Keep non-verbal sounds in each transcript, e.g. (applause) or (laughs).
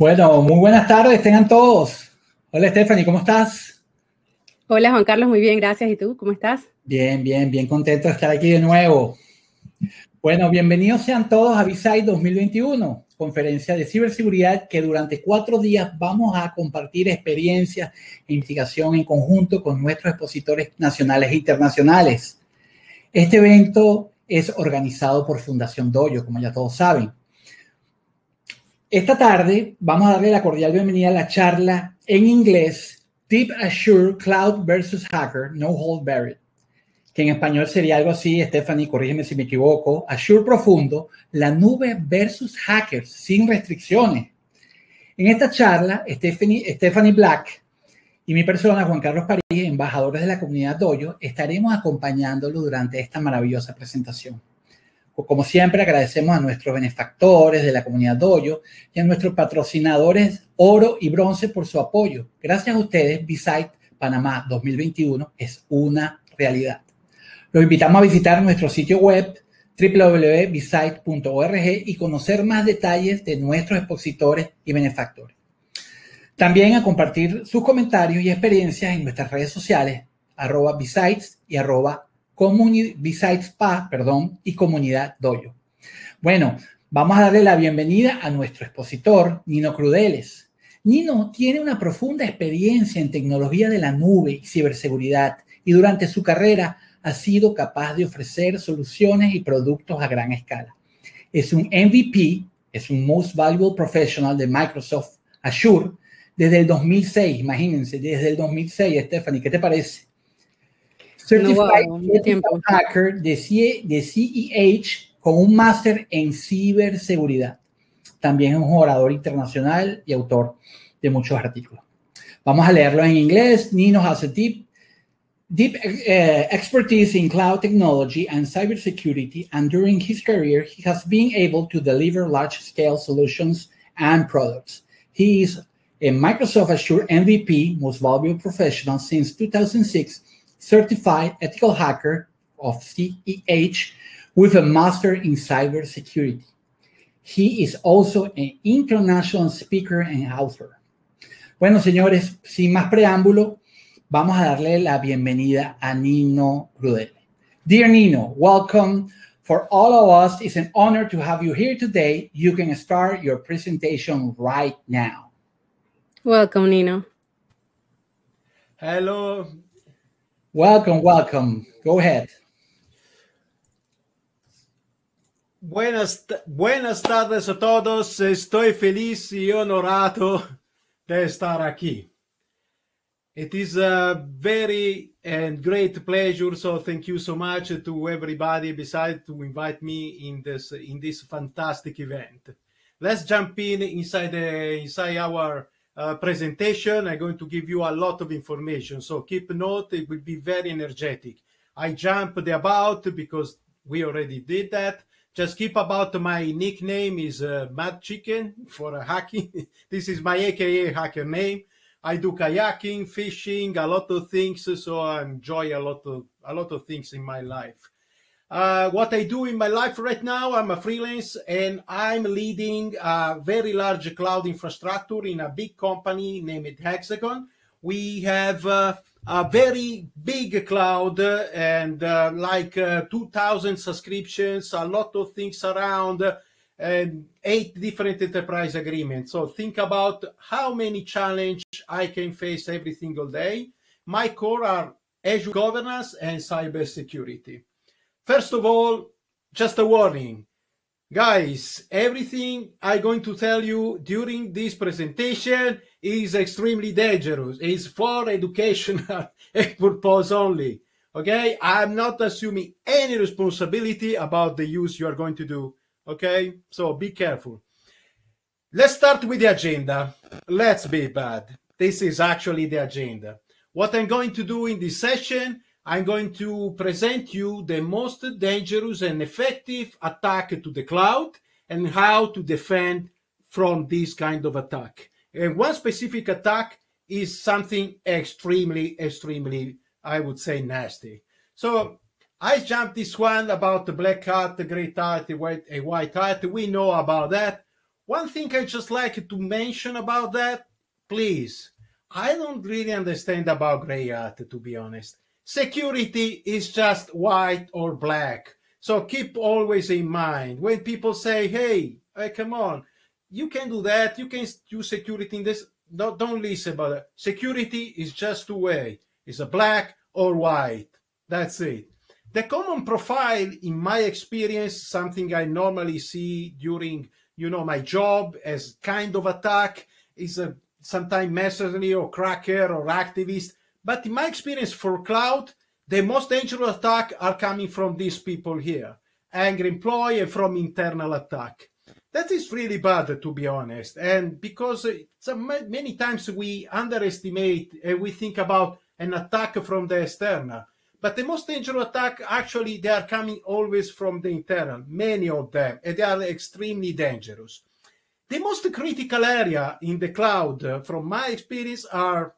Bueno, muy buenas tardes, tengan todos. Hola Stephanie, ¿cómo estás? Hola Juan Carlos, muy bien, gracias. ¿Y tú, cómo estás? Bien, bien, bien contento de estar aquí de nuevo. Bueno, bienvenidos sean todos a BISAI 2021, conferencia de ciberseguridad que durante cuatro días vamos a compartir experiencias e investigación en conjunto con nuestros expositores nacionales e internacionales. Este evento es organizado por Fundación Doyo, como ya todos saben. Esta tarde vamos a darle la cordial bienvenida a la charla en inglés Deep Assure Cloud versus Hacker, No Hold Barred, que en español sería algo así, Stephanie, corrígeme si me equivoco, Assure Profundo, la nube versus hackers, sin restricciones. En esta charla, Stephanie, Stephanie Black y mi persona, Juan Carlos París, embajadores de la comunidad Doyo, estaremos acompañándolo durante esta maravillosa presentación. Como siempre, agradecemos a nuestros benefactores de la comunidad Doyo y a nuestros patrocinadores oro y bronce por su apoyo. Gracias a ustedes, B-Site Panamá 2021 es una realidad. Los invitamos a visitar nuestro sitio web www.bisite.org y conocer más detalles de nuestros expositores y benefactores. También a compartir sus comentarios y experiencias en nuestras redes sociales, arroba Besides y arroba Besides Pa, perdón, y Comunidad Doyo. Bueno, vamos a darle la bienvenida a nuestro expositor, Nino Crudeles. Nino tiene una profunda experiencia en tecnología de la nube y ciberseguridad y durante su carrera ha sido capaz de ofrecer soluciones y productos a gran escala. Es un MVP, es un Most Valuable Professional de Microsoft Azure desde el 2006, imagínense, desde el 2006, Stephanie, ¿qué te parece? Certified no, Hacker de, CEH con un máster en ciberseguridad. También es un orador internacional y autor de muchos artículos. Vamos a leerlo en inglés. Nino has a deep, deep uh, expertise in cloud technology and cybersecurity, and during his career, he has been able to deliver large-scale solutions and products. He is a Microsoft Azure MVP, most valuable professional since 2006, certified ethical hacker of CEH with a master in cybersecurity. He is also an international speaker and author. Bueno, señores, sin más preámbulo, vamos a darle la bienvenida a Nino Rudel. Dear Nino, welcome. For all of us, it's an honor to have you here today. You can start your presentation right now. Welcome, Nino. Hello, Welcome, welcome. Go ahead. Buenas, buenas tardes a todos. Estoy feliz y honorado de estar aquí. It is a very and great pleasure. So thank you so much to everybody besides to invite me in this in this fantastic event. Let's jump in inside the inside our uh, presentation. I'm going to give you a lot of information. So keep note, it will be very energetic. I jumped about because we already did that. Just keep about my nickname is uh, Mad Chicken (laughs) for a hacking. (laughs) this is my AKA hacker name. I do kayaking, fishing, a lot of things. So I enjoy a lot of a lot of things in my life. Uh, what I do in my life right now, I'm a freelance and I'm leading a very large cloud infrastructure in a big company named Hexagon. We have uh, a very big cloud and uh, like uh, 2000 subscriptions, a lot of things around and eight different enterprise agreements. So think about how many challenge I can face every single day. My core are Azure governance and cybersecurity. First of all, just a warning. Guys, everything I'm going to tell you during this presentation is extremely dangerous. It's for educational (laughs) purpose only. Okay? I'm not assuming any responsibility about the use you are going to do. Okay? So be careful. Let's start with the agenda. Let's be bad. This is actually the agenda. What I'm going to do in this session I'm going to present you the most dangerous and effective attack to the cloud and how to defend from this kind of attack. And one specific attack is something extremely, extremely, I would say, nasty. So I jumped this one about the black hat, the gray hat, the white, a white hat. We know about that. one thing I just like to mention about that, please. I don't really understand about gray hat, to be honest. Security is just white or black. So keep always in mind when people say, hey, hey come on, you can do that, you can use security in this. Don't, don't listen about it. Security is just two way. It's a black or white. That's it. The common profile, in my experience, something I normally see during, you know, my job as kind of attack is a sometimes mercenary or cracker or activist. But in my experience for cloud, the most dangerous attack are coming from these people here, angry employee from internal attack. That is really bad, to be honest. And because many times we underestimate and we think about an attack from the external. But the most dangerous attack, actually, they are coming always from the internal, many of them, and they are extremely dangerous. The most critical area in the cloud, uh, from my experience, are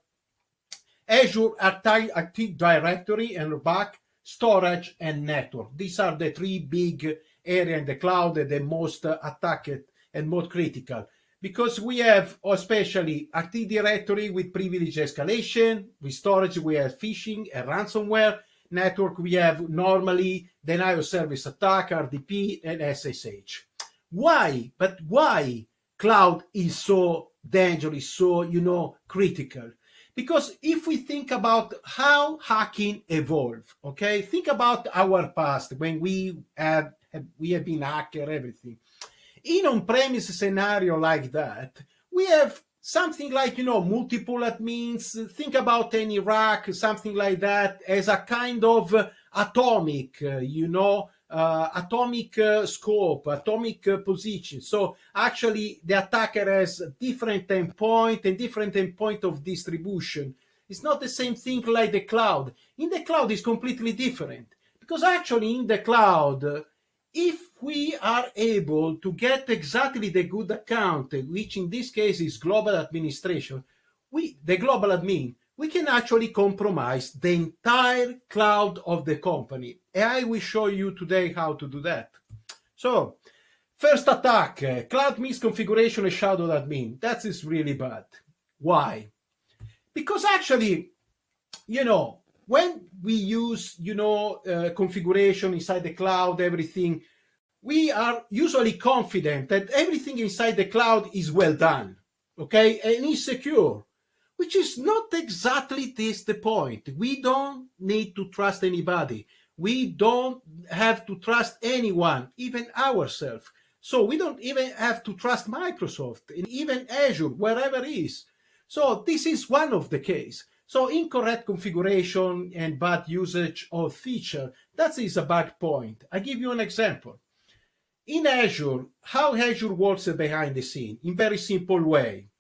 Azure Active Directory and back storage and network. These are the three big area in the cloud that the most attacked and most critical because we have especially Active Directory with privilege escalation, with storage we have phishing and ransomware, network we have normally denial service attack, RDP and SSH. Why? But why cloud is so dangerous, so you know critical? Because if we think about how hacking evolved, okay, think about our past when we have we have been hacker everything. In on-premise scenario like that, we have something like you know multiple admins. Think about any rack, something like that, as a kind of uh, atomic, uh, you know, uh, atomic uh, scope, atomic uh, position. So actually, the attacker has different endpoint and different endpoint of distribution. It's not the same thing like the cloud. In the cloud, it's completely different because actually in the cloud, if we are able to get exactly the good account, which in this case is global administration, we the global admin, we can actually compromise the entire cloud of the company. And I will show you today how to do that. So, first attack, uh, cloud misconfiguration and shadow admin. That is really bad. Why? Because actually, you know, when we use, you know, uh, configuration inside the cloud, everything, we are usually confident that everything inside the cloud is well done, okay, and is secure which is not exactly this the point. We don't need to trust anybody. We don't have to trust anyone, even ourselves. So we don't even have to trust Microsoft, and even Azure, wherever it is. So this is one of the case. So incorrect configuration and bad usage of feature, that is a bad point. I give you an example. In Azure, how Azure works behind the scene, in very simple way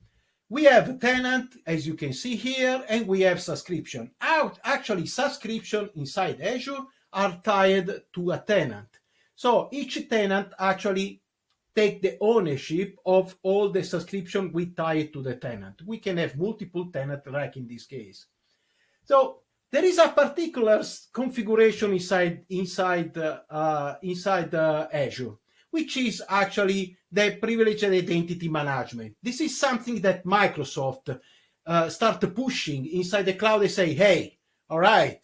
we have a tenant, as you can see here, and we have subscription. Out, actually, subscription inside Azure are tied to a tenant. So each tenant actually take the ownership of all the subscription we tie to the tenant. We can have multiple tenants like in this case. So there is a particular configuration inside inside uh, inside uh, Azure which is actually the privileged identity management. This is something that Microsoft uh, started pushing inside the cloud. They say, hey, all right,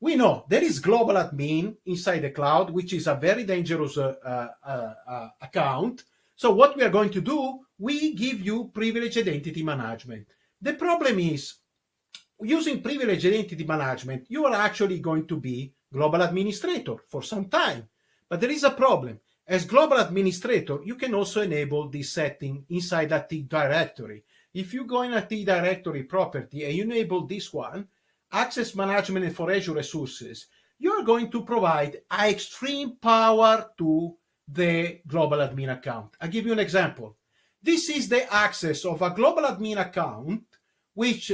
we know there is global admin inside the cloud, which is a very dangerous uh, uh, uh, account. So what we are going to do, we give you privileged identity management. The problem is using privileged identity management, you are actually going to be global administrator for some time. But there is a problem. As global administrator, you can also enable this setting inside Active Directory. If you go in a T Directory property and you enable this one, access management for Azure resources, you are going to provide extreme power to the global admin account. I'll give you an example. This is the access of a global admin account, which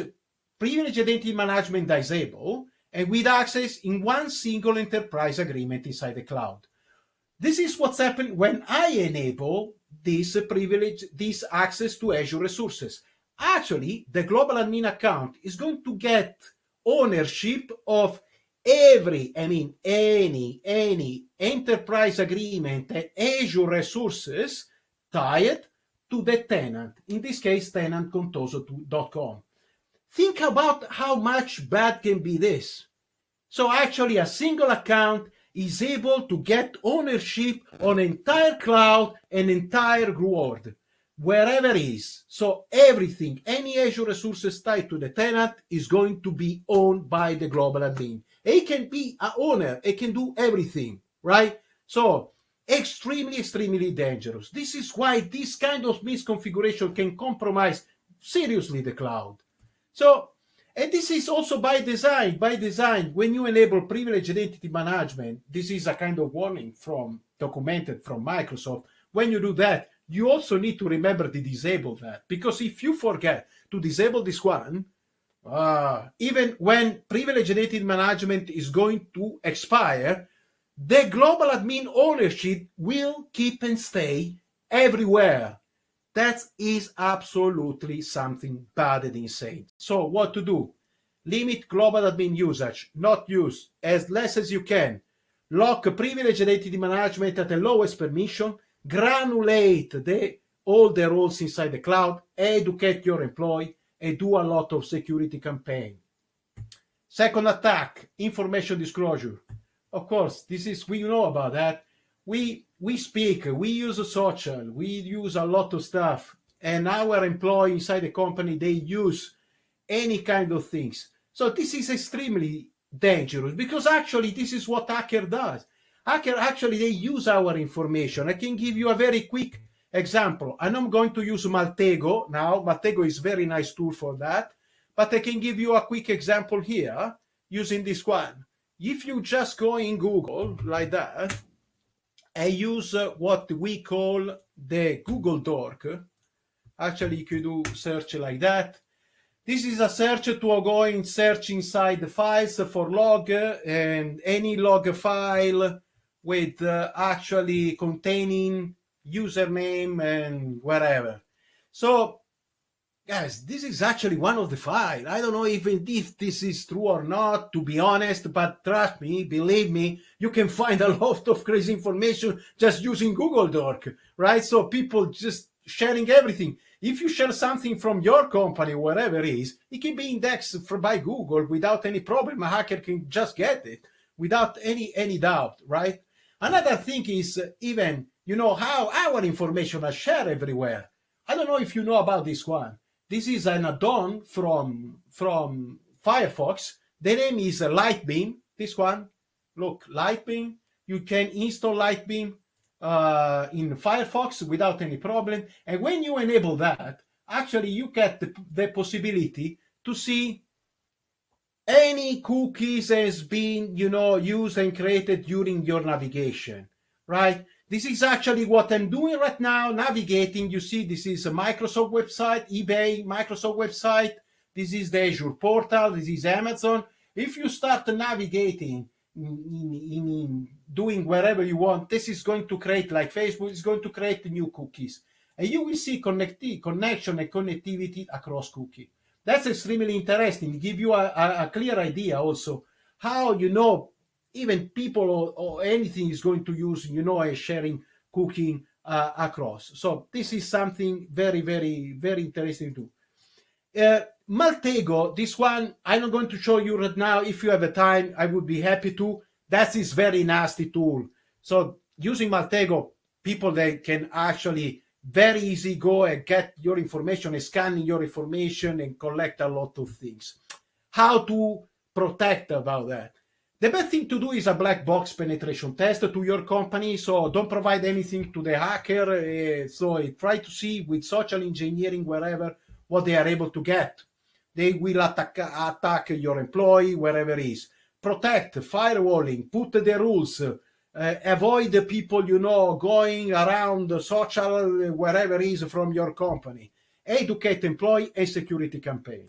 privilege identity management disable, and with access in one single enterprise agreement inside the cloud. This is what's happened when I enable this privilege, this access to Azure resources. Actually, the global admin account is going to get ownership of every, I mean, any, any enterprise agreement and Azure resources tied to the tenant, in this case, tenantcontoso.com. Think about how much bad can be this. So actually a single account is able to get ownership on entire cloud and entire world, wherever it is. So everything, any Azure resources tied to the tenant is going to be owned by the global admin. It can be a owner, it can do everything, right? So extremely, extremely dangerous. This is why this kind of misconfiguration can compromise seriously the cloud. So, and this is also by design. By design, when you enable privileged identity management, this is a kind of warning from documented from Microsoft. When you do that, you also need to remember to disable that because if you forget to disable this one, uh, even when privileged identity management is going to expire, the global admin ownership will keep and stay everywhere. That is absolutely something bad and insane. So, what to do? Limit global admin usage, not use as less as you can. Lock privileged identity management at the lowest permission granulate the, all the roles inside the cloud, educate your employee, and do a lot of security campaign. Second attack, information disclosure. Of course, this is we know about that. We we speak, we use social, we use a lot of stuff, and our employee inside the company they use any kind of things. So this is extremely dangerous because actually this is what hacker does Hacker actually they use our information. I can give you a very quick example. And I'm going to use Maltego now. Maltego is very nice tool for that. But I can give you a quick example here using this one. If you just go in Google like that and use what we call the Google Dork, actually you could do search like that. This is a search to go and search inside the files for log and any log file with uh, actually containing username and whatever. So, guys, this is actually one of the files. I don't know even if this is true or not, to be honest, but trust me, believe me, you can find a (laughs) lot of crazy information just using Google Dork, right? So people just sharing everything. If you share something from your company, whatever it is, it can be indexed for, by Google without any problem. A hacker can just get it without any any doubt, right? Another thing is uh, even, you know, how our information are shared everywhere. I don't know if you know about this one. This is an add-on from, from Firefox. The name is Lightbeam. This one, look, Lightbeam. You can install Lightbeam uh, in Firefox without any problem. And when you enable that, actually you get the, the possibility to see any cookies has been, you know, used and created during your navigation, right? This is actually what I'm doing right now, navigating. You see, this is a Microsoft website, eBay, Microsoft website. This is the Azure portal. This is Amazon. If you start navigating in, in, in doing wherever you want, this is going to create, like Facebook, is going to create new cookies. And you will see connecti- connection and connectivity across cookie. That's extremely interesting. Give you a, a, a clear idea also how you know even people or, or, anything is going to use you know a sharing cooking uh, across. So this is something very very very interesting too. Uh, Maltego, this one I'm not going to show you right now. If you have a time, I would be happy to. That is very nasty tool. So using Maltego, people they can actually very easy go and get your information and scan your information and collect a lot of things how to protect about that the best thing to do is a black box penetration test to your company so don't provide anything to the hacker uh, so try to see with social engineering wherever what they are able to get. They will attack, attack your employee wherever it is. Protect firewalling put the rules uh, avoid the people you know going around social wherever it is from your company. Educate employee and security campaign.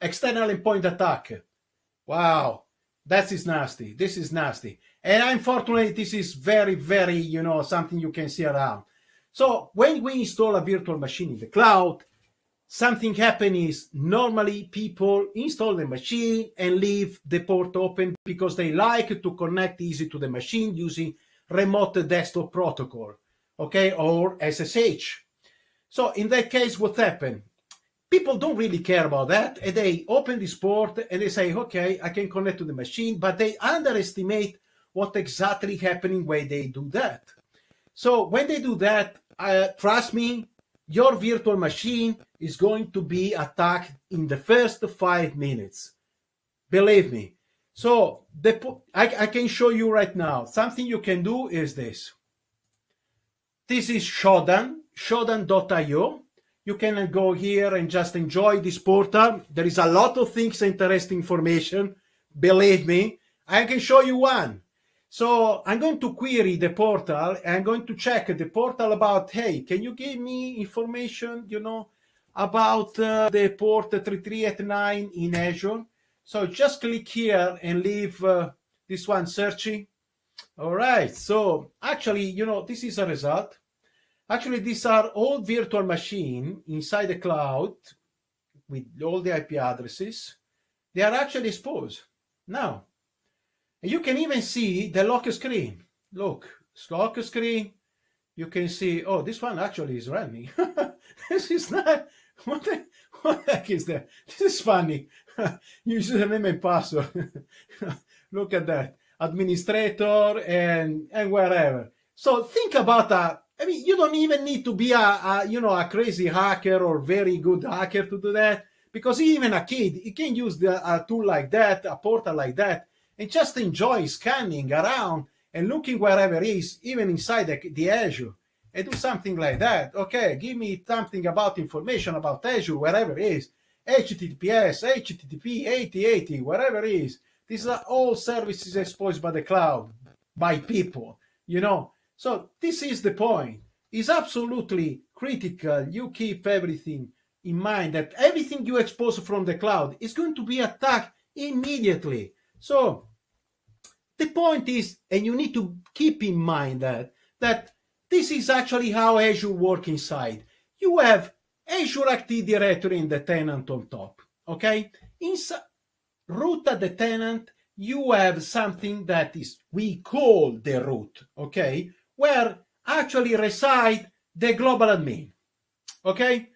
External endpoint attack. Wow that is nasty. This is nasty. And unfortunately this is very very you know something you can see around. So when we install a virtual machine in the cloud something happens is normally people install the machine and leave the port open because they like to connect easy to the machine using remote desktop protocol okay or ssh So in that case, what happened? People don't really care about that. And they open this port and they say, okay, I can connect to the machine, but they underestimate what exactly happening when they do that. So when they do that, uh, trust me, your virtual machine is going to be attacked in the first five minutes. Believe me. So the, I, I can show you right now. Something you can do is this. This is Shodan, shodan.io. You can go here and just enjoy this portal. There is a lot of things, interesting information. Believe me, I can show you one. So I'm going to query the portal. I'm going to check the portal about, hey, can you give me information, you know, about uh, the port 3389 in Azure? So just click here and leave uh, this one searching. All right. So actually, you know, this is a result. Actually, these are all virtual machine inside the cloud with all the IP addresses. They are actually exposed now. And you can even see the lock screen. Look, lock screen. You can see, oh, this one actually is running. (laughs) this is not, what the, what the heck is that? This is funny. (laughs) Username and password. (laughs) Look at that. Administrator and, and wherever. So think about that. I mean, you don't even need to be a, a, you know a crazy hacker or very good hacker to do that because even a kid he can use the, a tool like that, a portal like that, and just enjoy scanning around and looking wherever is, even inside the, the Azure, and do something like that. Okay, give me something about information about Azure, wherever it is, HTTPS, HTTP, 8080, wherever it is. These are all services exposed by the cloud, by people, you know. So this is the point. It's absolutely critical you keep everything in mind that everything you expose from the cloud is going to be attacked immediately. So the point is, and you need to keep in mind that, that this is actually how Azure works inside. You have Azure Active Directory in the tenant on top, okay? Inside root at the tenant, you have something that is, we call the root, okay? Where actually reside the global admin, okay?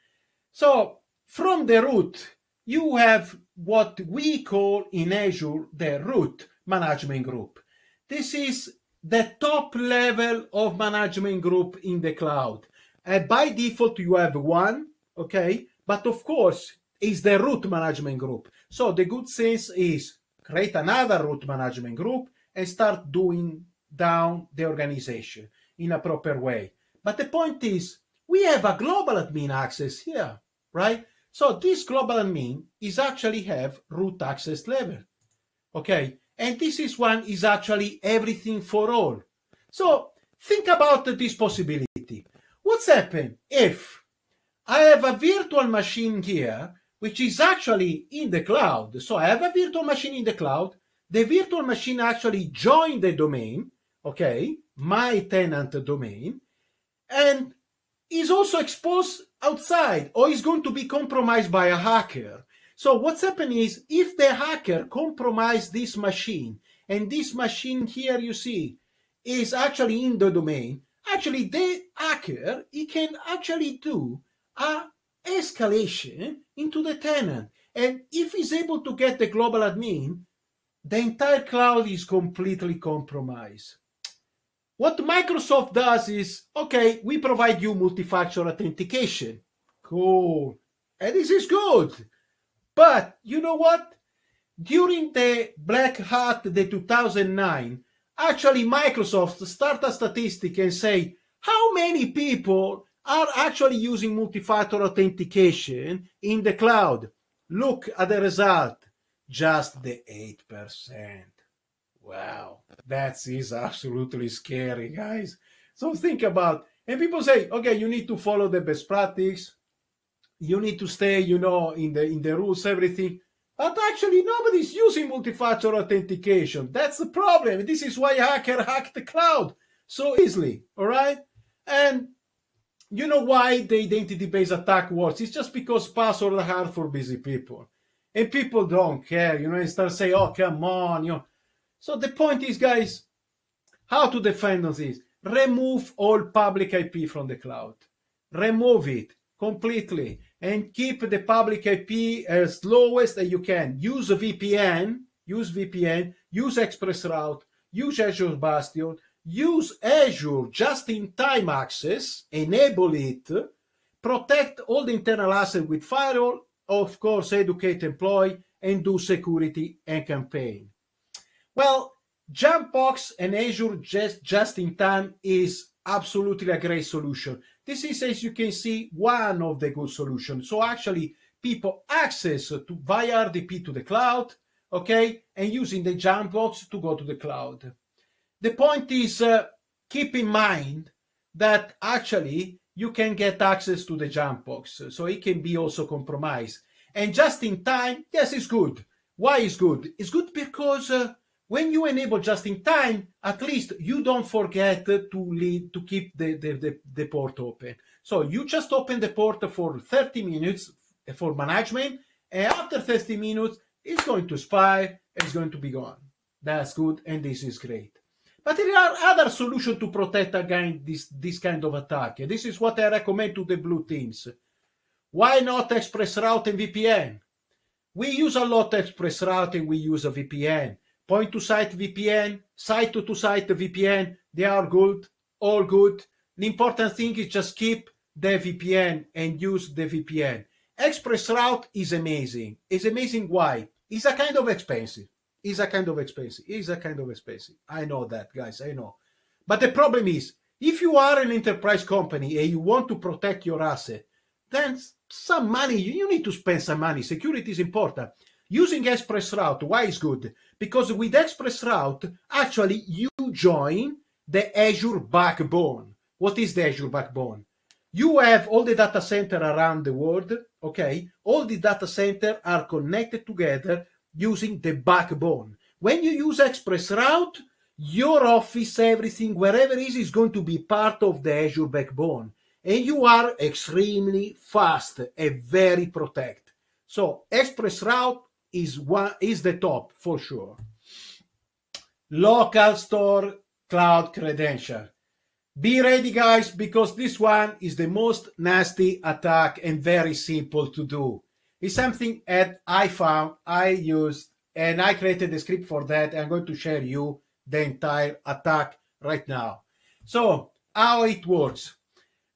So from the root, you have what we call in Azure the root management group. This is the top level of management group in the cloud. And by default, you have one, okay? But of course, is the root management group. So the good sense is create another root management group and start doing down the organization in a proper way. But the point is, we have a global admin access here, right? So this global admin is actually have root access level, okay? And this is one is actually everything for all. So think about this possibility. What's happened if I have a virtual machine here, which is actually in the cloud. So I have a virtual machine in the cloud. The virtual machine actually joined the domain, okay, my tenant domain, and is also exposed outside or is going to be compromised by a hacker. So what's happening is if the hacker compromised this machine, and this machine here you see is actually in the domain, actually the hacker he can actually do a escalation into the tenant. And if he's able to get the global admin, the entire cloud is completely compromised. What Microsoft does is, okay, we provide you multi-factor authentication. Cool. And this is good. But you know what? During the Black Hat, the 2009, actually Microsoft start a statistic and say how many people are actually using multi-factor authentication in the cloud. Look at the result, just the 8%. Wow, that is absolutely scary, guys. So think about, and people say, okay, you need to follow the best practice. You need to stay, you know, in the in the rules, everything. But actually, nobody's using multi-factor authentication. That's the problem. This is why hacker hacked the cloud so easily. All right, and you know why the identity-based attack works? It's just because passwords are hard for busy people, and people don't care. You know, and start saying, "Oh, come on," you know so the point is, guys, how to defend on this? Remove all public IP from the cloud. Remove it. completely and keep the public IP as lowest as you can. Use a VPN, use VPN, use ExpressRoute, use Azure Bastion, use Azure just-in-time access, enable it, protect all the internal assets with firewall, of course, educate employee, and do security and campaign. Well, Jumpbox and Azure just, just in time is absolutely a great solution. This is, as you can see, one of the good solutions. So actually, people access to via RDP to the cloud, okay, and using the Jumpbox to go to the cloud. The point is, uh, keep in mind that actually you can get access to the Jumpbox, so it can be also compromised. And just in time, yes, it's good. Why is good? It's good because uh, when you enable just in time, at least you don't forget to lead to keep the, the, the, the, port open. So you just open the port for 30 minutes for management, and after 30 minutes, it's going to expire, it's going to be gone. That's good, and this is great. But there are other solutions to protect against this, this kind of attack. This is what I recommend to the blue teams. Why not ExpressRoute and VPN? We use a lot ExpressRoute and we use a VPN. Point to site VPN, site to site VPN, they are good, all good. The important thing is just keep the VPN and use the VPN. ExpressRoute is amazing. It's amazing why? It's a kind of expensive. It's a kind of expensive. It's a kind of expensive. I know that, guys. I know. But the problem is, if you are an enterprise company and you want to protect your asset, then some money, you need to spend some money. Security is important. Using ExpressRoute, why is good? Because with ExpressRoute, actually you join the Azure backbone. What is the Azure backbone? You have all the data center around the world, okay? All the data center are connected together using the backbone. When you use ExpressRoute, your office, everything, wherever it is, is going to be part of the Azure backbone. And you are extremely fast and very protected. So ExpressRoute is one is the top for sure. Local store cloud credential. Be ready, guys, because this one is the most nasty attack and very simple to do. It's something that I found, I used, and I created a script for that. I'm going to share you the entire attack right now. So, how it works.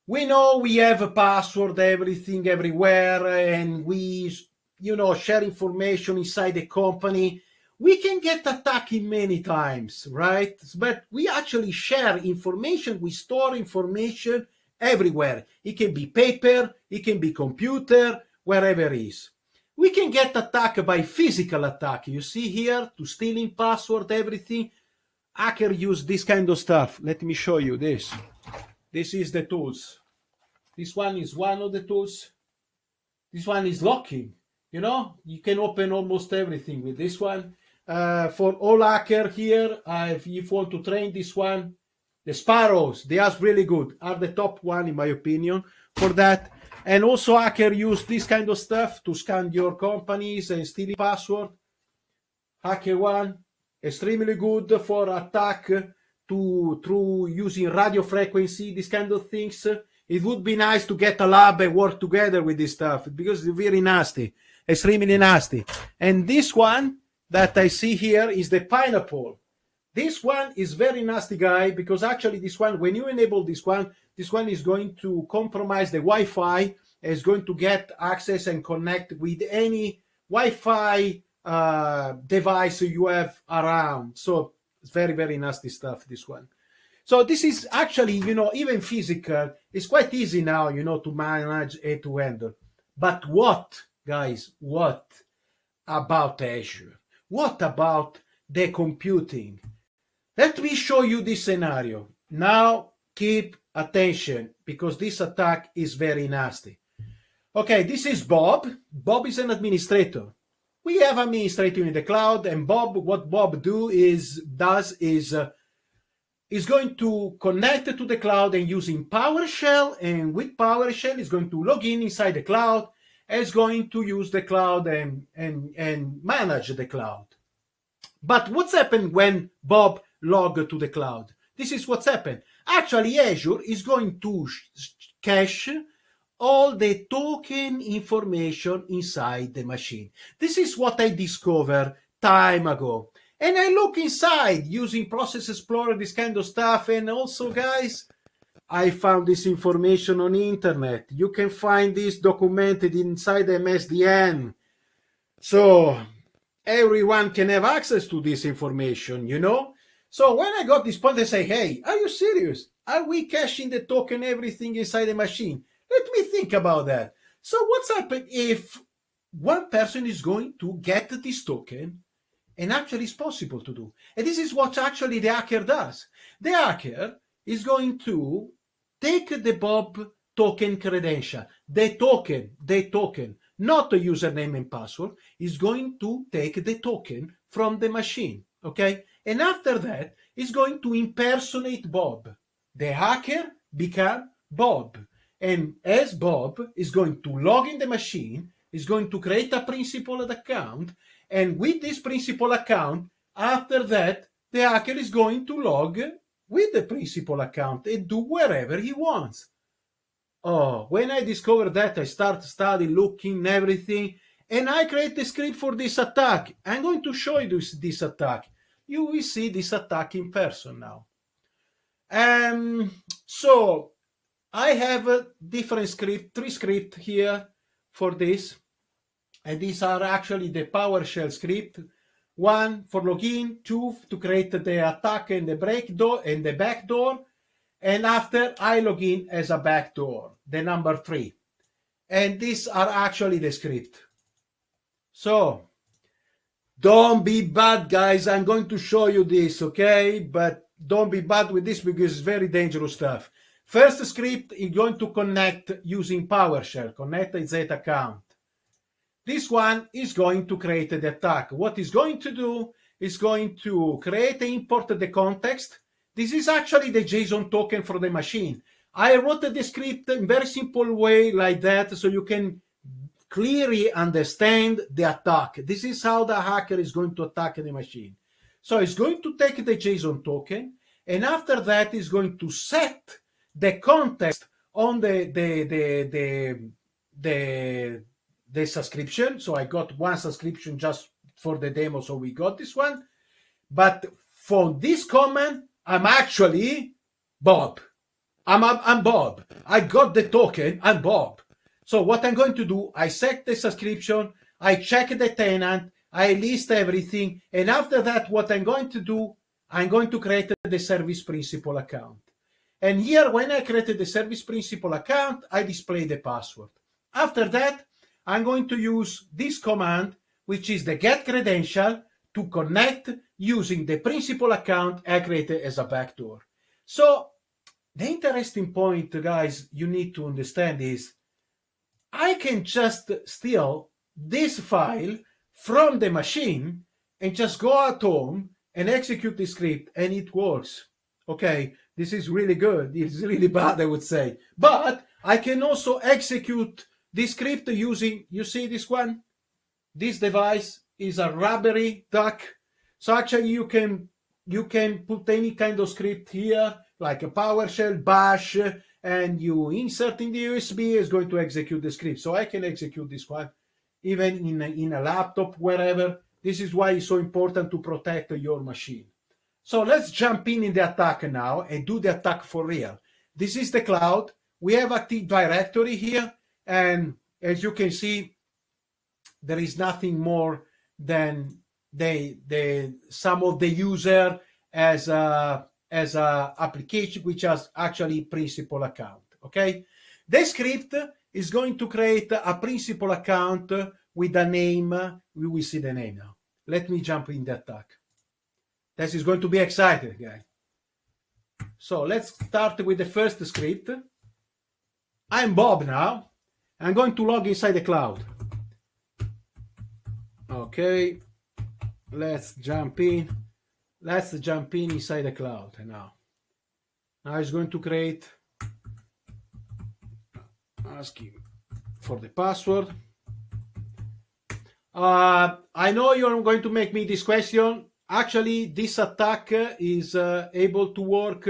We know we have a password, everything, everywhere, and we you know, share information inside the company, we can get attacked many times, right? But we actually share information, we store information everywhere. It can be paper, it can be computer, wherever it is. We can get attacked by physical attack. You see here, to stealing password, everything. Hacker use this kind of stuff. Let me show you this. This is the tools. This one is one of the tools. This one is locking. You know, you can open almost everything with this one. Uh, for all hacker here, uh, if you want to train this one, the Sparrows, they are really good, are the top one in my opinion for that. And also hacker use this kind of stuff to scan your companies and steal password. Hacker one, extremely good for attack to through using radio frequency, these kind of things. It would be nice to get a lab and work together with this stuff because it's very nasty extremely nasty. And this one that I see here is the pineapple. This one is very nasty guy because actually this one, when you enable this one, this one is going to compromise the Wi-Fi, is going to get access and connect with any Wi-Fi uh, device you have around. So it's very, very nasty stuff, this one. So this is actually, you know, even physical, it's quite easy now, you know, to manage and to handle. But what guys, what about Azure? What about the computing? Let me show you this scenario. Now keep attention because this attack is very nasty. Okay, this is Bob. Bob is an administrator. We have administrator in the cloud, and Bob, what Bob do is does is uh, is going to connect to the cloud and using PowerShell, and with PowerShell is going to log in inside the cloud is going to use the cloud and, and, and manage the cloud. But what's happened when Bob log to the cloud? This is what's happened. Actually, Azure is going to cache all the token information inside the machine. This is what I discovered time ago. And I look inside using Process Explorer, this kind of stuff. And also, guys, I found this information on internet. You can find this documented inside MSDN. So everyone can have access to this information, you know? So when I got this point, I say, hey, are you serious? Are we caching the token, everything inside the machine? Let me think about that. So what's happened if one person is going to get this token and actually it's possible to do. And this is what actually the hacker does. The hacker is going to take the Bob token credential, the token, the token, not the username and password, is going to take the token from the machine. Okay. And after that, is going to impersonate Bob. The hacker become Bob. And as Bob is going to log in the machine, is going to create a principal account. And with this principal account, after that, the hacker is going to log with the principal account and do wherever he wants. Oh, when I discovered that, I start studying, looking, everything, and I create the script for this attack. I'm going to show you this, this attack. You will see this attack in person now. Um, so I have a different script, three script here for this. And these are actually the PowerShell script. One for login, two to create the attack and the break door and the backdoor. And after I log in as a backdoor, the number three. And these are actually the script. So don't be bad, guys. I'm going to show you this, okay? But don't be bad with this because it's very dangerous stuff. First script is going to connect using PowerShell, connect a Z account. This one is going to create the attack. What is going to do is going to create and import the context. This is actually the JSON token for the machine. I wrote the script in very simple way like that so you can clearly understand the attack. This is how the hacker is going to attack the machine. So it's going to take the JSON token, and after that, is going to set the context on the the the the the, the subscription. So I got one subscription just for the demo, so we got this one. But for this comment, I'm actually Bob. I'm, I'm, I'm Bob. I got the token. I'm Bob. So what I'm going to do, I set the subscription, I check the tenant, I list everything, and after that, what I'm going to do, I'm going to create the service principal account. And here, when I created the service principal account, I display the password. After that, I'm going to use this command, which is the get credential to connect using the principal account I created as a backdoor. So the interesting point, guys, you need to understand is I can just steal this file from the machine and just go at home and execute the script and it works. Okay, this is really good. It's really (laughs) bad, I would say. But I can also execute this script using, you see this one? This device is a rubbery duck. So actually you can you can put any kind of script here, like a PowerShell, bash, and you insert in the USB, is going to execute the script. So I can execute this one even in a, in a laptop, wherever. This is why it's so important to protect your machine. So let's jump in in the attack now and do the attack for real. This is the cloud. We have Active Directory here. And as you can see, there is nothing more than the, the some of the user as a, as a application, which has actually principal account. Okay. The script is going to create a principal account with a name. We will see the name now. Let me jump in the attack. This is going to be exciting, guys. So let's start with the first script. I'm Bob now. I'm going to log inside the cloud. Okay, let's jump in. Let's jump in inside the cloud now. Now it's going to create, asking for the password. Uh, I know you're going to make me this question actually this attack is uh, able to work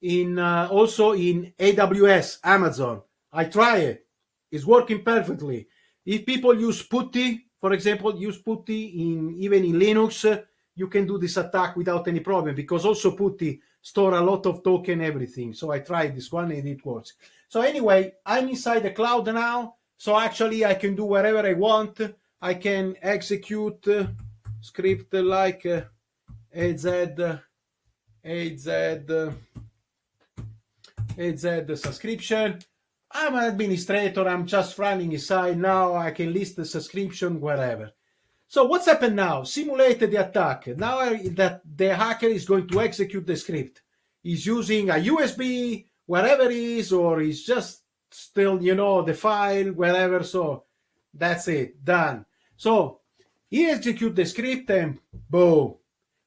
in uh, also in AWS, Amazon. I try it. It's working perfectly. If people use PuTTY, for example, use PuTTY in even in Linux, you can do this attack without any problem because also PuTTY store a lot of token everything. So I tried this one and it works. So anyway, I'm inside the cloud now. So actually I can do whatever I want. I can execute uh, script like uh, AZ, AZ, AZ subscription. I'm an administrator. I'm just running inside now. I can list the subscription wherever. So what's happened now? Simulate the attack. Now that the hacker is going to execute the script. He's using a USB, wherever he is, or he's just still, you know, the file, wherever. So that's it, done. So he execute the script and boom,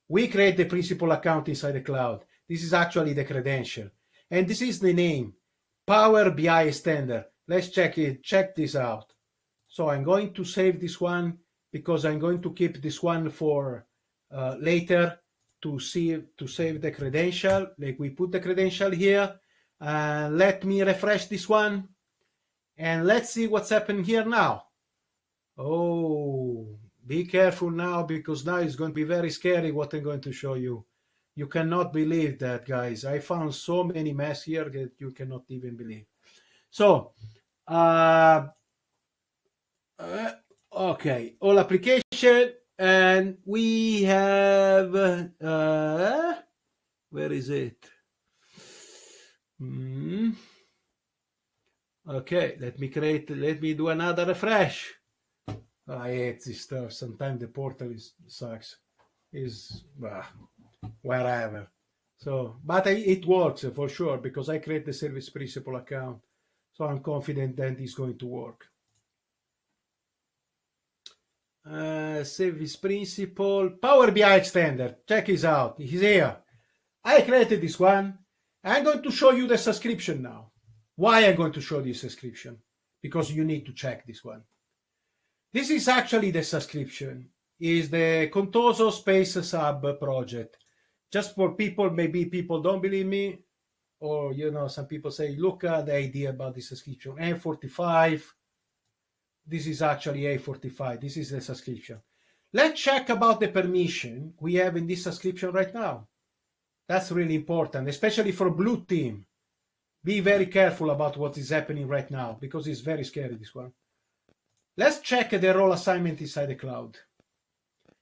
we create the principal account inside the cloud. This is actually the credential. And this is the name, Power BI Extender. Let's check it, check this out. So I'm going to save this one because I'm going to keep this one for uh, later to see to save the credential. Like we put the credential here. Uh, let me refresh this one and let's see what's happened here now. Oh, be careful now because now it's going to be very scary what I'm going to show you. You cannot believe that, guys. I found so many mess here that you cannot even believe. So, uh, uh Okay, all application, and we have uh, where is it? Mm. Okay, let me create. Let me do another refresh. I hate this stuff. Sometimes the portal is sucks. Is bah, wherever. So, but I, it works for sure because I create the service principal account, so I'm confident that it's going to work uh, service principal, Power BI extender. Check this out. He's here. I created this one. I'm going to show you the subscription now. Why I'm going to show this subscription? Because you need to check this one. This is actually the subscription. Is the Contoso Space Sub project. Just for people, maybe people don't believe me, or you know, some people say, look at the idea about this subscription. M45, this is actually A45. This is the subscription. Let's check about the permission we have in this subscription right now. That's really important, especially for blue team. Be very careful about what is happening right now because it's very scary, this one. Let's check the role assignment inside the cloud.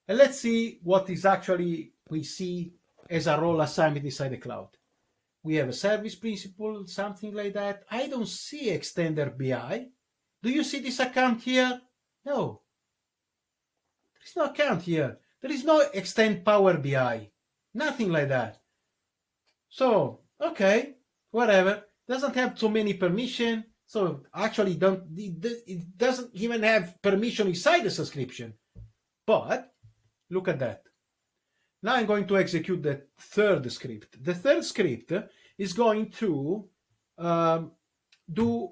And let's see what is actually we see as a role assignment inside the cloud. We have a service principal, something like that. I don't see extender BI. Do you see this account here? No. There is no account here. There is no extend Power BI. Nothing like that. So, okay, whatever. Doesn't have too many permission. So actually don't it doesn't even have permission inside the subscription. But look at that. Now I'm going to execute the third script. The third script is going to um, do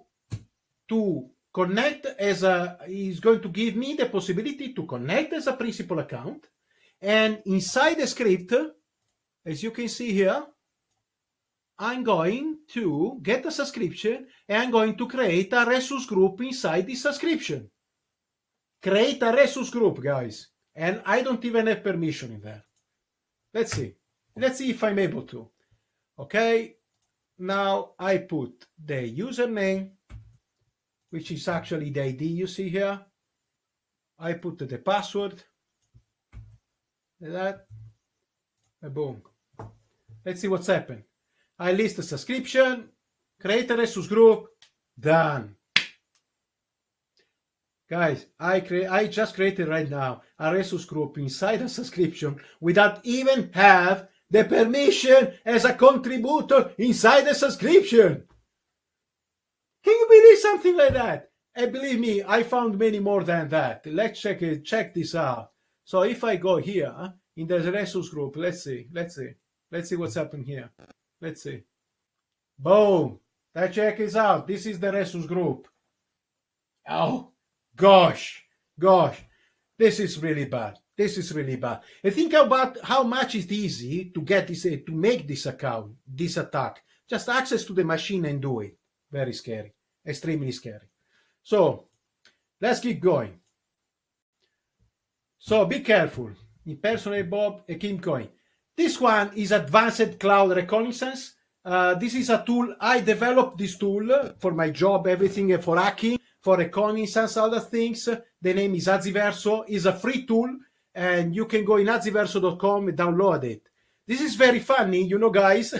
two connect as a is going to give me the possibility to connect as a principal account. And inside the script as you can see here i'm going to get a subscription and i'm going to create a resource group inside this subscription. Create a resource group guys. And i don't even have permission in there let's see let's see if i'm able to okay now i put the username which is actually the ID you see here. I put the password. Like that. And boom. Let's see what's happened. I list the subscription, create a resource group, done. Guys, I create I just created right now a resource group inside a subscription without even have the permission as a contributor inside the subscription. Can you believe something like that? And believe me, I found many more than that. Let's check it, check this out. So if I go here in the resource group, let's see, let's see, let's see what's happened here. Let's see. Boom. That check is out. This is the resource group. Oh, gosh, gosh, this is really bad. This is really bad. And think about how much it's easy to get this, to make this account, this attack. Just access to the machine and do it. Very scary, extremely scary. So let's keep going. So be careful. Impersonate Bob and keep going. This one is Advanced Cloud Reconnaissance. Uh, this is a tool. I developed this tool for my job, everything for hacking, for reconnaissance, other things. The name is Aziverso. is a free tool, and you can go in aziverso.com and download it. This is very funny, you know, guys.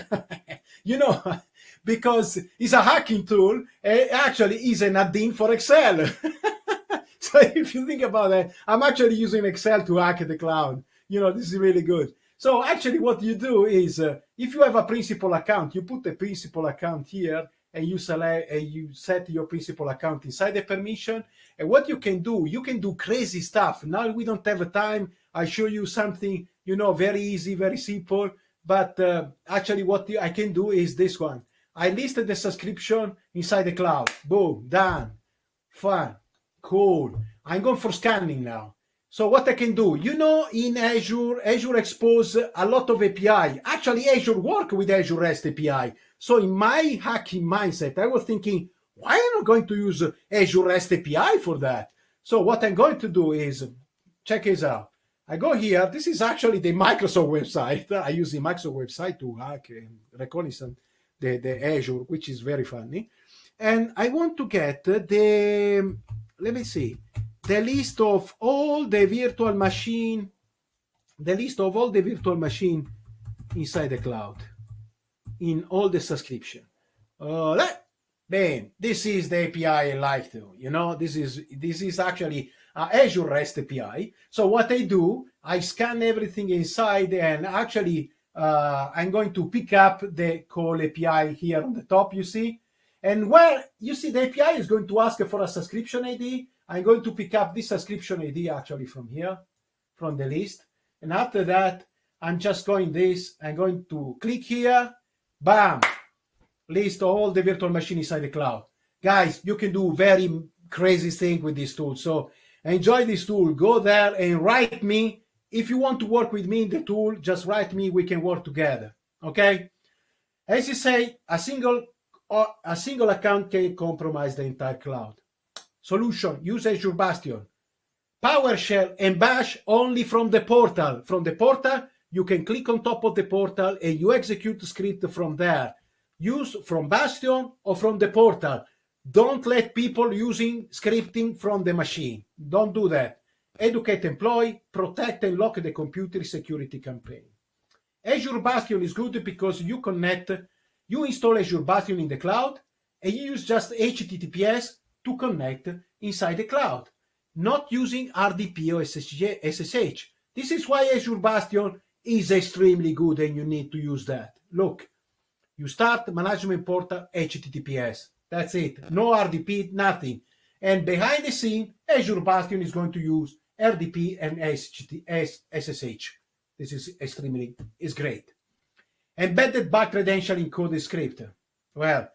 (laughs) you know, (laughs) because it's a hacking tool. Actually, is an add-in for Excel. (laughs) so if you think about it, I'm actually using Excel to hack the cloud. You know, this is really good. So actually, what you do is, uh, if you have a principal account, you put the principal account here, and you select and you set your principal account inside the permission. And what you can do, you can do crazy stuff. Now we don't have time. I show you something, you know, very easy, very simple. But uh, actually, what I can do is this one. I listed the subscription inside the cloud. Boom, done. Fun, cool. I'm going for scanning now. So what I can do, you know, in Azure, Azure expose a lot of API. Actually, Azure work with Azure REST API. So in my hacking mindset, I was thinking, why am I going to use Azure REST API for that? So what I'm going to do is, check this out. I go here. This is actually the Microsoft website. (laughs) I use the Microsoft website to hack and reconnaissance the, the Azure, which is very funny. And I want to get the, let me see, the list of all the virtual machine, the list of all the virtual machine inside the cloud, in all the subscription. Uh, man, this is the API I like to, you know, this is, this is actually uh, Azure REST API. So what I do, I scan everything inside and actually uh, I'm going to pick up the call API here on the top, you see. And where you see the API is going to ask for a subscription ID I'm going to pick up this subscription ID actually from here, from the list. And after that, I'm just going this, I'm going to click here, bam, list all the virtual machine inside the cloud. Guys, you can do very crazy thing with this tool. So enjoy this tool. Go there and write me. If you want to work with me in the tool, just write me. We can work together. Okay. As you say, a single a single account can compromise the entire cloud. Solution, use Azure Bastion. PowerShell and Bash only from the portal. From the portal, you can click on top of the portal and you execute the script from there. Use from Bastion or from the portal. Don't let people using scripting from the machine. Don't do that. Educate employee, protect and lock the computer security campaign. Azure Bastion is good because you connect, you install Azure Bastion in the cloud and you use just HTTPS to connect inside the cloud, not using RDP or SSH. This is why Azure Bastion is extremely good and you need to use that. Look, you start management portal HTTPS. That's it. No RDP, nothing. And behind the scene, Azure Bastion is going to use RDP and SSH. This is extremely is great. Embedded back credential encoded script. Well,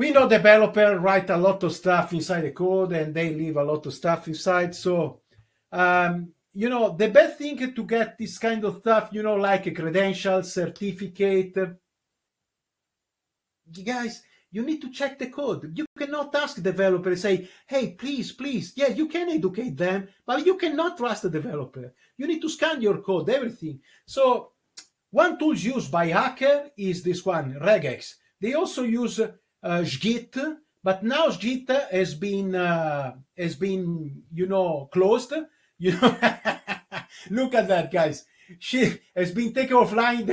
we know developer write a lot of stuff inside the code and they leave a lot of stuff inside. So, um, you know, the best thing to get this kind of stuff, you know, like a credential, certificate, you guys, you need to check the code. You cannot ask developer say, hey, please, please. Yeah, you can educate them, but you cannot trust the developer. You need to scan your code, everything. So one tool used by hacker is this one, regex. They also use uh, but now Sgit has been uh, has been you know closed. (laughs) You know, (laughs) look at that, guys. She has been taken offline.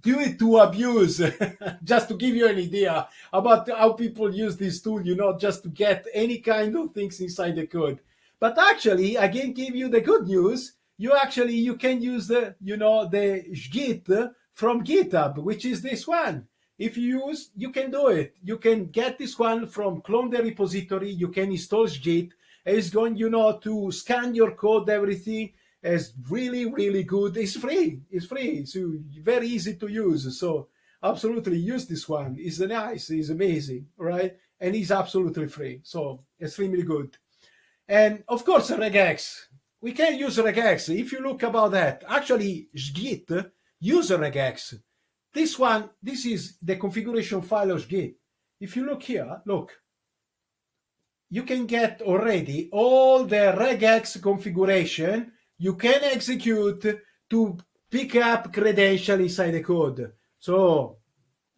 do it to abuse, (laughs) just to give you an idea about how people use this tool. You know, just to get any kind of things inside the code. But actually, can give you the good news. You actually you can use the you know the Sgit from GitHub, which is this one if you use, you can do it. You can get this one from clone the repository. You can install Git. It's going, you know, to scan your code, everything. is really, really good. It's free. It's free. It's very easy to use. So absolutely use this one. It's nice. It's amazing, right? And it's absolutely free. So extremely good. And of course, regex. We can use regex. If you look about that, actually, Git use regex this one, this is the configuration file of Git. If you look here, look, you can get already all the regex configuration you can execute to pick up credential inside the code. So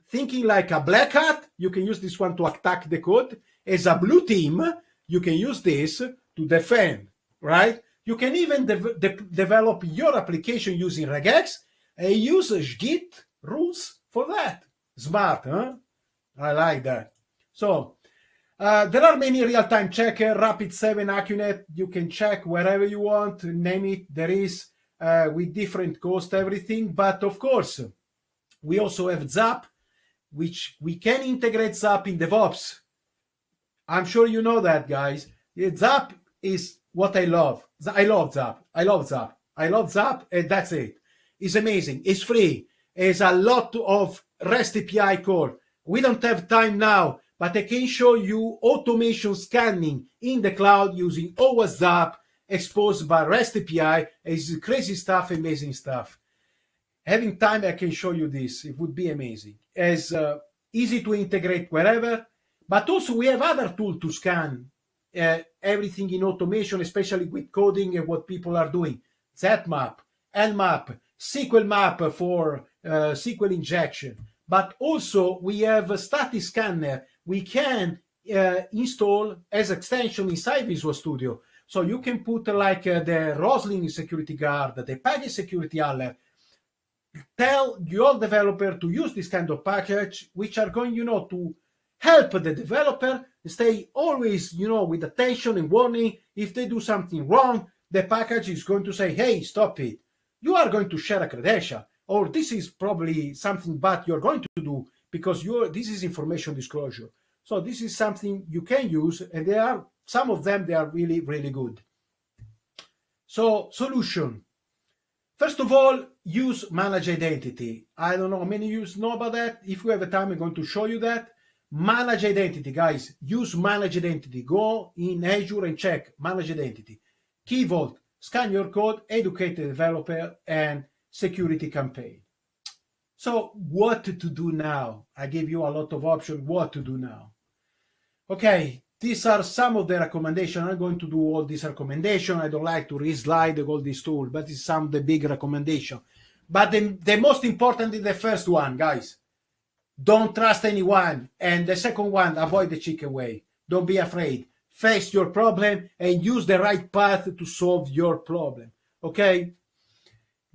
thinking like a black hat, you can use this one to attack the code. As a blue team, you can use this to defend, right? You can even de de develop your application using regex and use Git rules for that. Smart, huh? I like that. So uh, there are many real-time checker, Rapid7, Acunet. You can check wherever you want, name it. There is uh, with different cost, everything. But of course, we also have Zap, which we can integrate Zap in DevOps. I'm sure you know that, guys. Zap is what I love. I love Zap. I love Zap. I love Zap, and that's it. It's amazing. It's free. It's a lot of REST API code. We don't have time now but I can show you automation scanning in the cloud using OWASP exposed by REST API. It's crazy stuff, amazing stuff. Having time, I can show you this. It would be amazing. It's uh, easy to integrate wherever, but also we have other tools to scan uh, everything in automation, especially with coding and what people are doing. ZMAP, Nmap, SQL map for uh, SQL injection. But also we have a static scanner we can uh, install as extension inside Visual Studio. So you can put like uh, the Roslyn security guard, the package security alert, tell your developer to use this kind of package, which are going, you know, to help the developer stay always, you know, with attention and warning. If they do something wrong, the package is going to say, hey, stop it. You are going to share a credential, or this is probably something bad you're going to do because you this is information disclosure. So this is something you can use, and there are some of them they are really really good. So solution. First of all, use manage identity. I don't know how many of you know about that. If we have a time, I'm going to show you that. Manage identity, guys. Use manage identity. Go in Azure and check manage identity. Key Vault, scan your code, educate the developer, and security campaign. So what to do now? I gave you a lot of options what to do now. Okay, these are some of the recommendations. I'm going to do all these recommendations. I don't like to re-slide all these tools, but it's some of the big recommendations. But the, the most important is the first one, guys. Don't trust anyone. And the second one, avoid the chicken way. Don't be afraid. Face your problem and use the right path to solve your problem. Okay?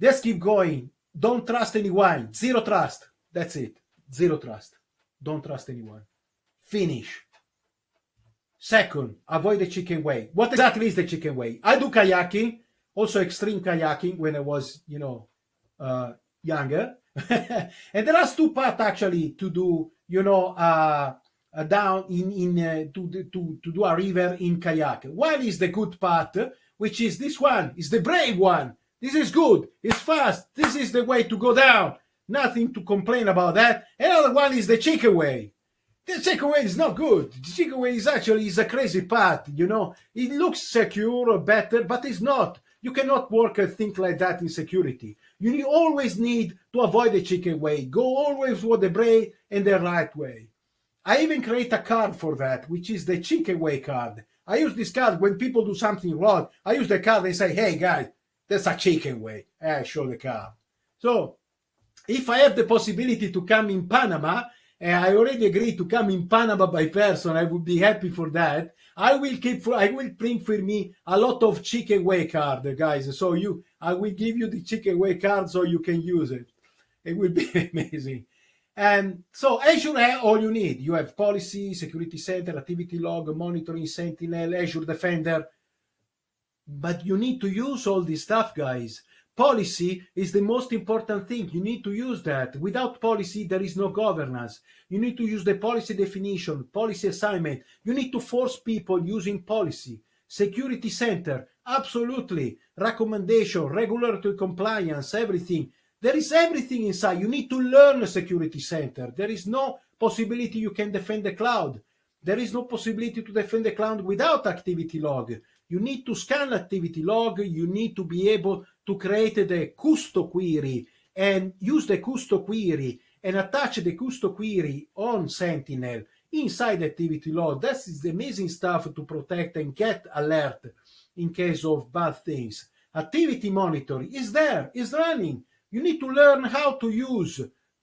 Let's keep going. Don't trust anyone. Zero trust. That's it. Zero trust. Don't trust anyone. Finish. Second, avoid the chicken way. What exactly is the chicken way? I do kayaking, also extreme kayaking when I was, you know, uh, younger. (laughs) and there are two paths actually to do, you know, uh, uh, down in in uh, to, to to do a river in kayak. One is the good part, which is this one, is the brave one. This is good. It's fast. This is the way to go down. Nothing to complain about that. Another one is the chicken way. The chicken way is not good. The chicken way is actually is a crazy path. You know, it looks secure or better, but it's not. You cannot work a thing like that in security. You need, always need to avoid the chicken way. Go always with the brave and the right way. I even create a card for that, which is the chicken way card. I use this card when people do something wrong. I use the card and say, "Hey guys, that's a chicken way. Eh, I show the car. So if I have the possibility to come in Panama, and I already agreed to come in Panama by person, I would be happy for that. I will keep for I will bring for me a lot of chicken way card, guys. So you I will give you the chicken way card so you can use it. It will be (laughs) amazing. And so Azure has all you need. You have policy, security center, activity log, monitoring, sentinel, Azure Defender, but you need to use all this stuff, guys. Policy is the most important thing. You need to use that. Without policy, there is no governance. You need to use the policy definition, policy assignment. You need to force people using policy. Security center, absolutely. Recommendation, regulatory compliance, everything. There is everything inside. You need to learn a security center. There is no possibility you can defend the cloud. There is no possibility to defend the cloud without activity log. You need to scan activity log. You need to be able to create the custo query and use the custo query and attach the custo query on Sentinel inside activity log. That is the amazing stuff to protect and get alert in case of bad things. Activity monitor is there, is running. You need to learn how to use.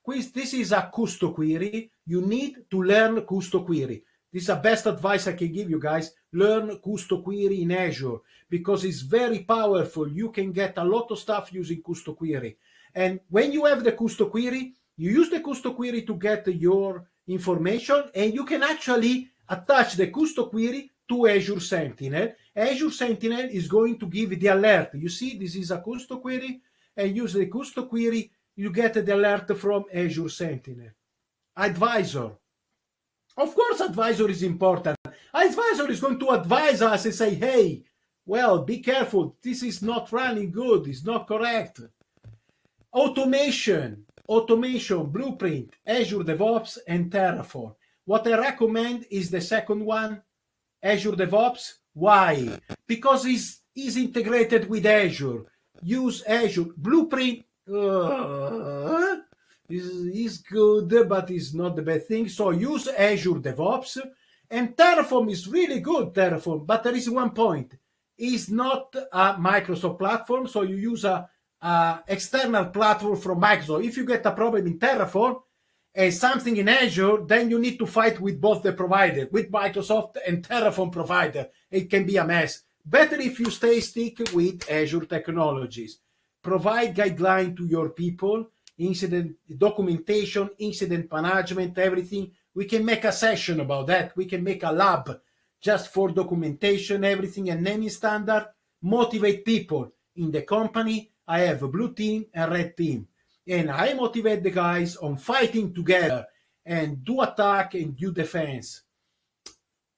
This is a custo query. You need to learn custo query. This is the best advice I can give you guys. Learn custo query in Azure because it's very powerful. You can get a lot of stuff using custo query. And when you have the custo query, you use the custo query to get your information and you can actually attach the custo query to Azure Sentinel. Azure Sentinel is going to give the alert. You see, this is a custo query and use the custo query, you get the alert from Azure Sentinel. Advisor. Of course, advisor is important. Advisor is going to advise us and say, hey, well, be careful. This is not running good. It's not correct. Automation, automation, blueprint, Azure DevOps, and Terraform. What I recommend is the second one, Azure DevOps. Why? Because it's, it's integrated with Azure. Use Azure. Blueprint uh, is, is good, but it's not the best thing. So use Azure DevOps. And Terraform is really good, Terraform, but there is one point. It's not a Microsoft platform, so you use a, a external platform from Microsoft. If you get a problem in Terraform, and something in Azure, then you need to fight with both the provider, with Microsoft and Terraform provider. It can be a mess. Better if you stay stick with Azure technologies. Provide guideline to your people, incident documentation, incident management, everything. We can make a session about that. We can make a lab just for documentation, everything, and naming standard. Motivate people in the company. I have a blue team and red team and I motivate the guys on fighting together and do attack and do defense.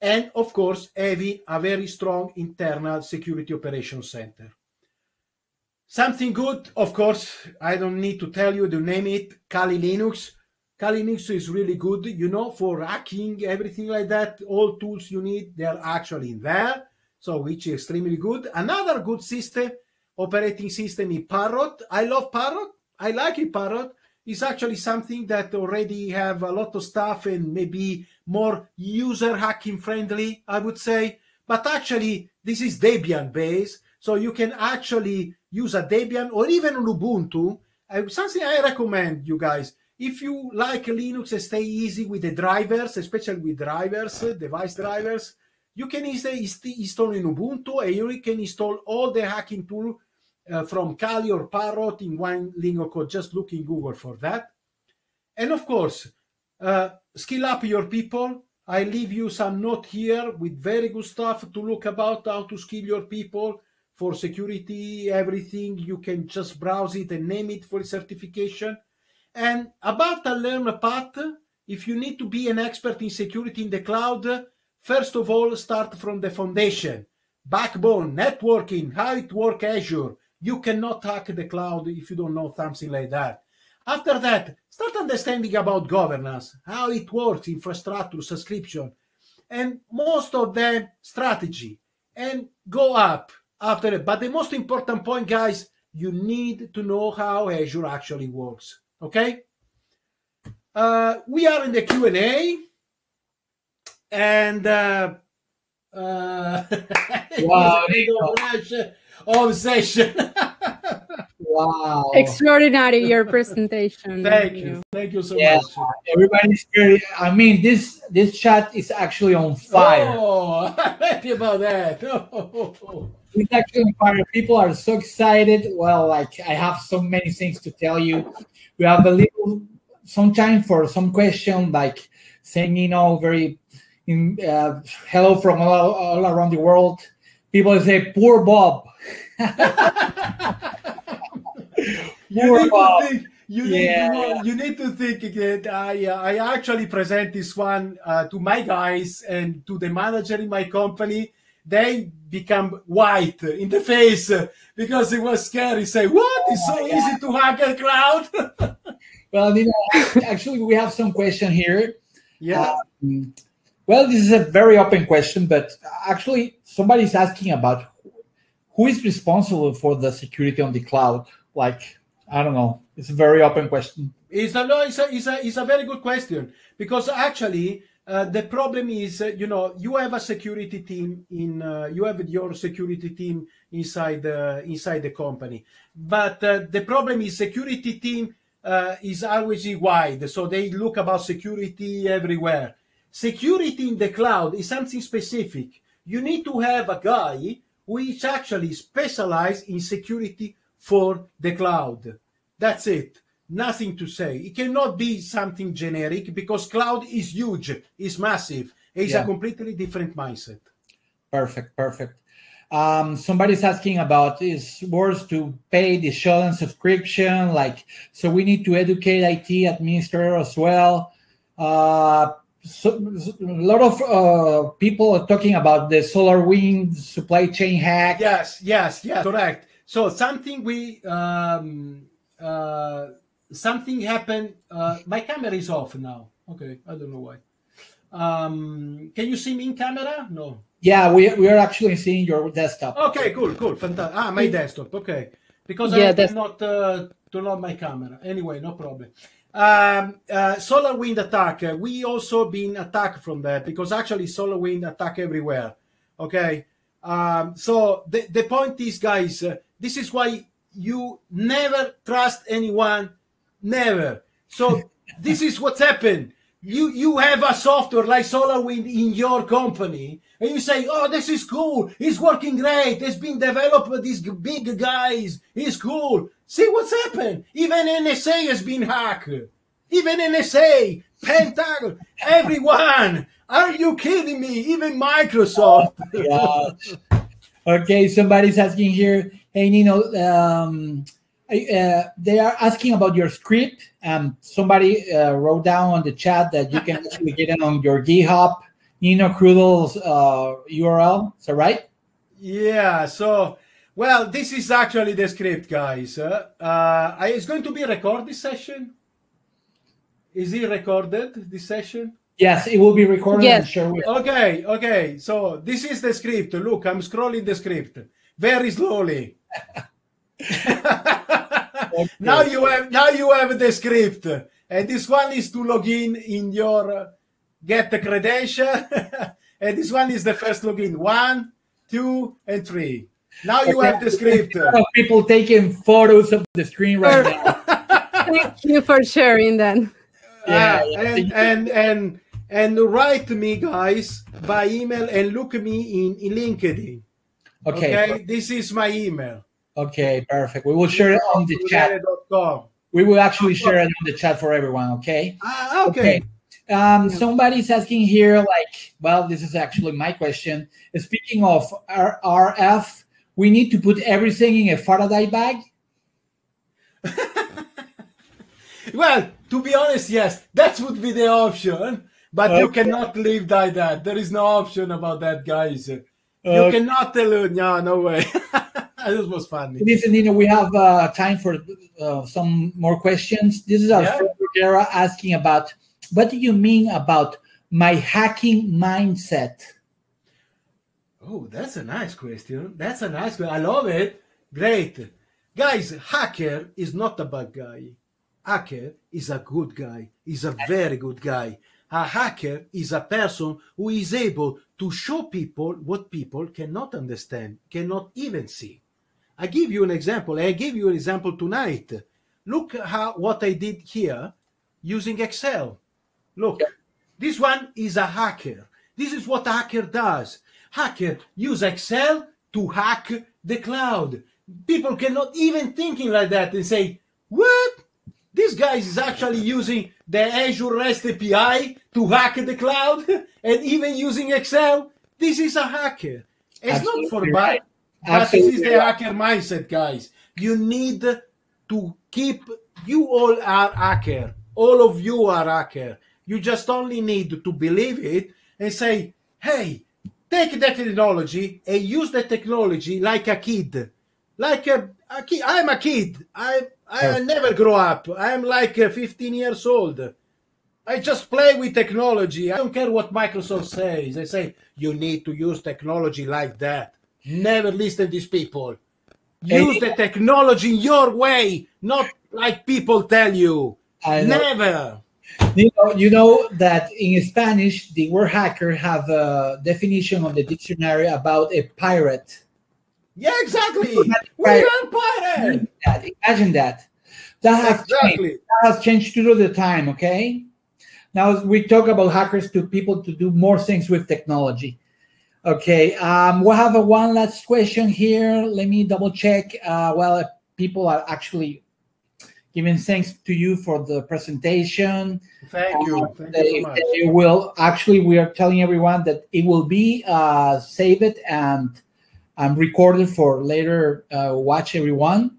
And of course, having a very strong internal security operations center. Something good, of course, I don't need to tell you to name it, Kali Linux. Kali Linux is really good, you know, for hacking, everything like that. All tools you need, they're actually in there. So, which is extremely good. Another good system, operating system is Parrot. I love Parrot I like it, Parrot. It's actually something that already have a lot of stuff and maybe more user hacking friendly, I would say. But actually, this is Debian based, so you can actually use a Debian or even Ubuntu. Uh, something I recommend you guys. If you like Linux and stay easy with the drivers, especially with drivers, device drivers, you can easily install in Ubuntu and you can install all the hacking tool uh, from Kali or Parrot in one lingo code. Just look in Google for that. And of course, uh, skill up your people. I leave you some note here with very good stuff to look about how to skill your people for security, everything. You can just browse it and name it for certification. And about a learn path, if you need to be an expert in security in the cloud, first of all, start from the foundation. Backbone, networking, how it works Azure, you cannot hack the cloud if you don't know something like that. After that, start understanding about governance, how it works, infrastructure, subscription, and most of the strategy, and go up after it. But the most important point, guys, you need to know how Azure actually works. Okay? Uh, we are in the Q and A, and uh, uh, (laughs) wow, (laughs) obsession. (laughs) wow. Extraordinary your presentation. Thank you. you. Thank you so yeah, much. Everybody's very I mean this this chat is actually on fire. Oh, I'm happy about that. Oh. It's actually. People are so excited. Well, like I have so many things to tell you. We have a little some time for some question like saying, you know, very in, uh, hello from all, all around the world. People say, poor Bob (laughs) you need to think. You need, yeah. to know, you need to think that I, uh, I actually present this one uh, to my guys and to the manager in my company. They become white in the face because it was scary. Say, what? It's so yeah. easy to hack a cloud. (laughs) well, you know, actually, we have some question here. Yeah. Um, well, this is a very open question, but actually, somebody's asking about who is responsible for the security on the cloud? Like, I don't know. It's a very open question. It's a, no, it's a, it's a, it's a very good question because actually uh, the problem is, uh, you know, you have a security team in, uh, you have your security team inside the inside the company, but uh, the problem is security team uh, is always wide, so they look about security everywhere. Security in the cloud is something specific. You need to have a guy is actually specialized in security for the cloud. That's it nothing to say. It cannot be something generic because cloud is huge, is massive. It's Yeah. a completely different mindset. Perfect, perfect. Um, somebody's asking about is worth to pay the Sheldon subscription. Like, so we need to educate IT administrator as well. Uh, so, a lot of uh, people are talking about the Solar Wind supply chain hack. Yes, yes, yes, correct. So something we um, uh, something happened. Uh, my camera is off now. Okay, I don't know why. Um, can you see me in camera? No. Yeah, we, we are actually seeing your desktop. Okay, cool, cool, fantastic. Ah, my desktop. Okay, because Yeah, I that's- did not uh, turn on my camera. Anyway, no problem. Um, uh, solar wind attack. uh, we also been attacked from that because actually solar wind attack everywhere. Okay, um, so the the point is, guys, uh, this is why you never trust anyone, never. So (laughs) this is what's happened. You you have a software like SolarWind in your company, and you say, "Oh, this is cool. It's working great. It's been developed by these big guys. It's cool." See what's happened. Even NSA has been hacked. Even NSA, Pentagon, everyone. Are you kidding me? Even Microsoft. (laughs) Yeah. Okay, somebody's asking here. Hey, Nino, um, uh, they are asking about your script. Um, somebody uh, wrote down on the chat that you can actually get it on your GitHub, Nino Crudle's uh, URL. Is that right? Yeah, so well, this is actually the script, guys. Uh, uh, it's going to be a recorded session. Is it recorded? This session? Yes, it will be recorded Yes. and shared. Okay, okay. So this is the script. Look, I'm scrolling the script very slowly. (laughs) now you have now you have the script, and this one is to log in in your uh, get the credential, (laughs) and this one is the first login. One, two, and three. Now you have the script. A lot of people taking photos of the screen right now. (laughs) Thank you for sharing then. Yeah, Ah, yeah. and and and and write to me guys by email and look me in, in linkedin Okay, okay this is my email okay, perfect. We will share it on the chat. We will actually share it on the chat for everyone. Okay. ah, okay, Um, somebody's asking here, like, well, this is actually my question. Speaking of R- RF, we need to put everything in a Faraday bag. (laughs) well to be honest yes that would be the option but you cannot live like that there is no option about that guys you Okay. cannot tell no no way (laughs) this was funny Listen, you know, we have uh, time for uh, some more questions. This is Yeah. Alfredo Guerra asking about what do you mean about my hacking mindset? Oh, that's a nice question. That's a nice question. I love it. Great. Guys, hacker is not a bad guy. Hacker is a good guy. He's a very good guy. A hacker is a person who is able to show people what people cannot understand, cannot even see. I give you an example. I gave you an example tonight. Look how what I did here using Excel. Look, this one is a hacker. This is what a hacker does. Hacker use Excel to hack the cloud. People cannot even thinking like that and say, what? This guy is actually (laughs) using the Azure REST API to hack the cloud (laughs) and even using Excel. This is a hacker. It's not for Absolutely bad. right. But this is the hacker mindset, guys. You need to keep. You all are hacker. All of you are hacker. You just only need to believe it and say, "Hey, take the technology and use the technology like a kid, like a, a kid. I'm a kid. I I Perfect. never grow up. I'm like uh, 15 years old. I just play with technology. I don't care what Microsoft says. They say you need to use technology like that. Never listen to these people. Use the technology in your way, not like people tell you. I know. Never. You know, you know that in Spanish, the word hacker have a definition on the dictionary about a pirate. Yeah, exactly. We are pirate. Imagine that. That has changed. That has changed through the time. Okay. Now we talk about hackers to people to do more things with technology. Okay. Um, we have a one last question here. Let me double check. Uh, well, people are actually giving thanks to you for the presentation. Thank you. Uh, Thank they, you so much. they will actually we are telling everyone that it will be uh, saved and um, recorded for later uh, watch everyone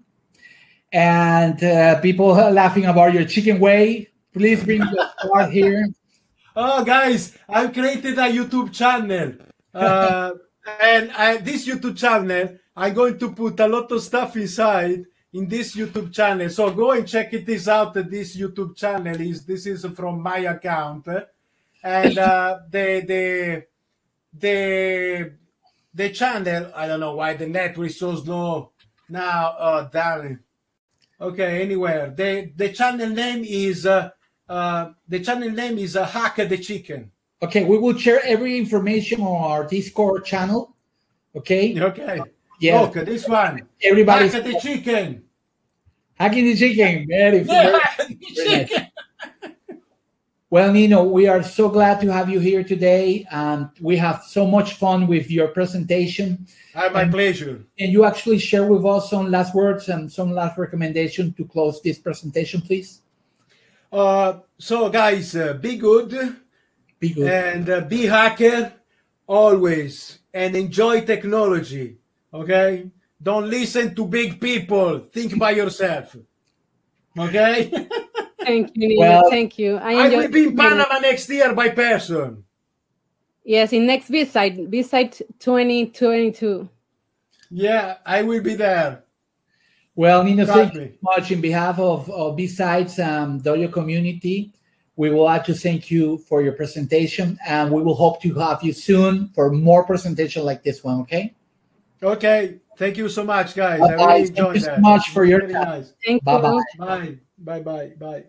and uh, people are (laughs) laughing about your chicken way please bring the squad here (laughs) Oh, guys, I've created a YouTube channel. Uh, and I, this YouTube channel, I'm going to put a lot of stuff inside in this YouTube channel. So go and check it this out. This YouTube channel is this is from my account, and uh, the the the the channel. I don't know why the network so slow now. Oh, damn it. Okay, anywhere. The the channel name is uh, uh, the channel name is uh, Hack the Chicken. Okay we will share every information on our discord channel okay Okay. yeah Look, this one. Everybody. Hack the Chicken. hacking the chicken very, Yeah, Chicken. (laughs) Well, Nino, we are so glad to have you here today. And we have so much fun with your presentation. Ah, my pleasure. And you actually share with us some last words and some last recommendation to close this presentation, please. Uh, so, guys, uh, be good Be good. and uh, be hacker always and enjoy technology. Okay? Don't listen to big people. Think by yourself. Okay? (laughs) Thank you, Nino. Well, Thank you. I I will be in Panama next year by person. Yes, in next B side, B side 2022. Yeah, I will be there. Well, Nino, thank you so much. In behalf of, of Besides um, Dojo community, we would like to thank you for your presentation. And we will hope to have you soon for more presentation like this one, okay? Okay. Thank you so much, guys. I Bye-bye. really Thank enjoyed you so that. much for your Very time. nice. Thank Bye-bye. you. Bye. Bye. Bye. Bye.